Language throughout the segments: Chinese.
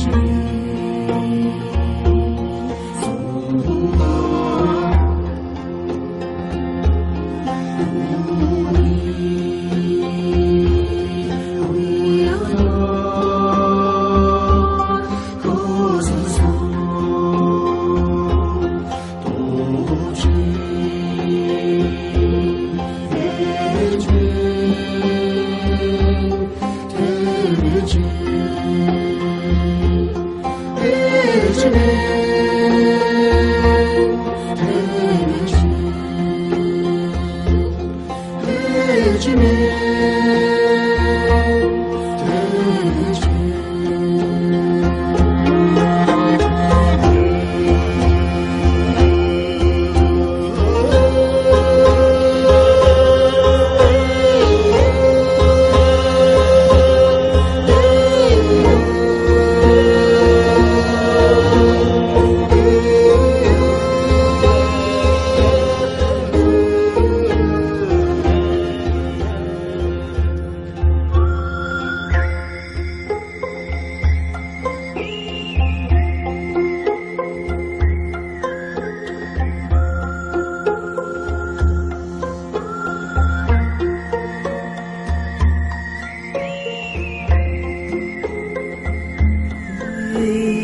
谁 de. be.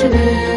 是你。